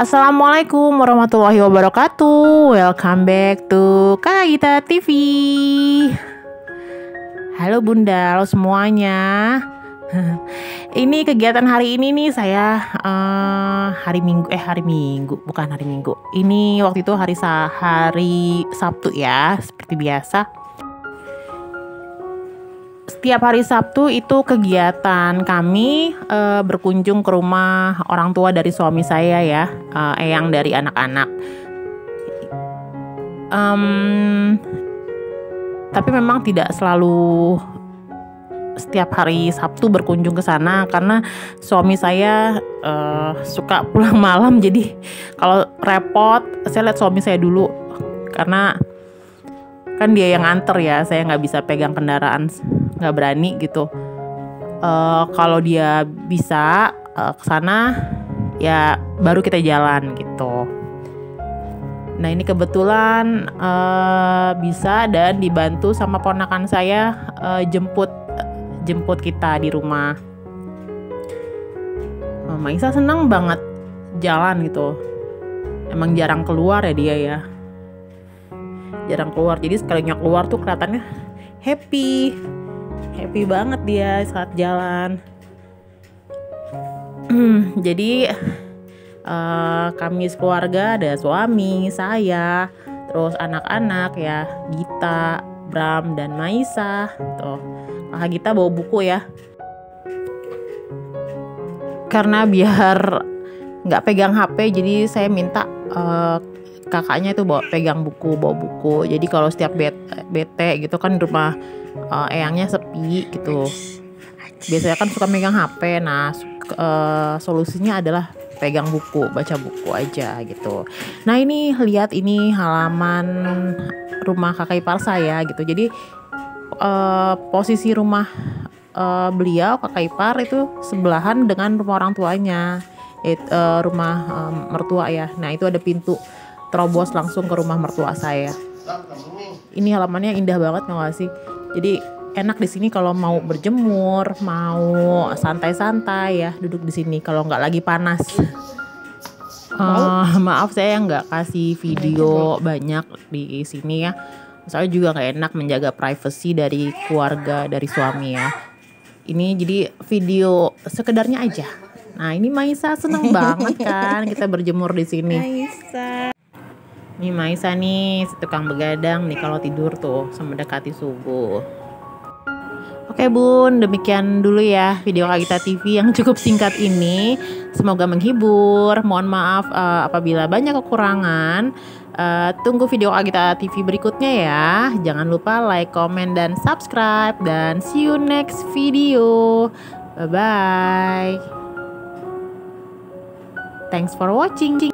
Assalamualaikum warahmatullahi wabarakatuh. Welcome back to Kak Gita TV. Halo Bunda, halo semuanya. ini kegiatan hari ini nih saya uh, hari Minggu eh hari Minggu bukan hari Minggu. Ini waktu itu hari hari Sabtu ya, seperti biasa setiap hari Sabtu itu kegiatan kami uh, berkunjung ke rumah orang tua dari suami saya ya, uh, eyang dari anak-anak. Um, tapi memang tidak selalu setiap hari Sabtu berkunjung ke sana karena suami saya uh, suka pulang malam jadi kalau repot saya lihat suami saya dulu karena kan dia yang anter ya saya nggak bisa pegang kendaraan nggak berani gitu. Uh, kalau dia bisa uh, ke sana ya baru kita jalan gitu. Nah ini kebetulan uh, bisa dan dibantu sama ponakan saya uh, jemput jemput kita di rumah. Mama Isa senang banget jalan gitu. Emang jarang keluar ya dia ya jarang keluar. Jadi sekalinya keluar tuh kelihatannya happy. Happy banget dia saat jalan. Jadi uh, kami sekeluarga ada suami saya terus anak-anak ya Gita Bram dan Maisa. Tuh kakak Gita bawa buku ya. Karena biar nggak pegang HP jadi saya minta uh, kakaknya itu bawa pegang buku bawa buku. Jadi kalau setiap bete, bete gitu kan rumah uh, eyangnya sepi gitu. Biasanya kan suka megang HP nah uh, solusinya adalah pegang buku baca buku aja gitu. Nah ini lihat ini halaman rumah kakak ipar saya gitu. Jadi uh, posisi rumah uh, beliau kakak ipar itu sebelahan dengan rumah orang tuanya. It, uh, rumah um, mertua ya nah itu ada pintu terobos langsung ke rumah mertua saya. Ini halamannya indah banget nggak sih? Jadi enak di sini kalau mau berjemur, mau santai-santai ya duduk di sini kalau nggak lagi panas. Uh, maaf saya nggak kasih video banyak di sini ya. Saya juga nggak enak menjaga privasi dari keluarga dari suami ya. Ini jadi video sekedarnya aja. Nah ini Maisa seneng banget kan kita berjemur di sini. Maisa. Ini Maisa nih, tukang begadang nih kalau tidur tuh mendekati subuh. Oke bun, demikian dulu ya video Kagita TV yang cukup singkat ini. Semoga menghibur. Mohon maaf uh, apabila banyak kekurangan. Uh, tunggu video Kagita TV berikutnya ya. Jangan lupa like, comment, dan subscribe. Dan see you next video. Bye-bye. Thanks for watching.